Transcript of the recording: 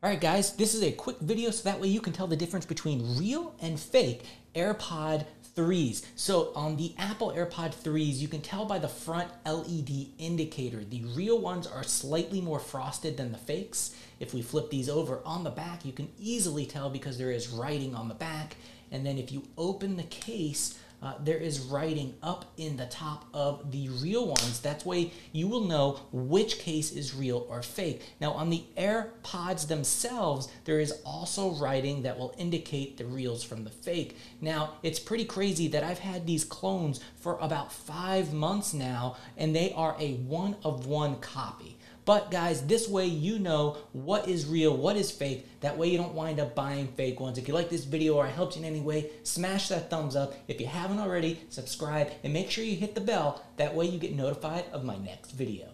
All right, guys, this is a quick video so that way you can tell the difference between real and fake AirPod 3s. So on the Apple AirPod 3s, you can tell by the front LED indicator. The real ones are slightly more frosted than the fakes. If we flip these over on the back, you can easily tell because there is writing on the back. And then if you open the case, uh, there is writing up in the top of the real ones. That's way you will know which case is real or fake. Now on the AirPods themselves, there is also writing that will indicate the reals from the fake. Now it's pretty crazy that I've had these clones for about five months now, and they are a one of one copy. But guys, this way you know what is real, what is fake. That way you don't wind up buying fake ones. If you like this video or I helped you in any way, smash that thumbs up. If you haven't already, subscribe and make sure you hit the bell. That way you get notified of my next video.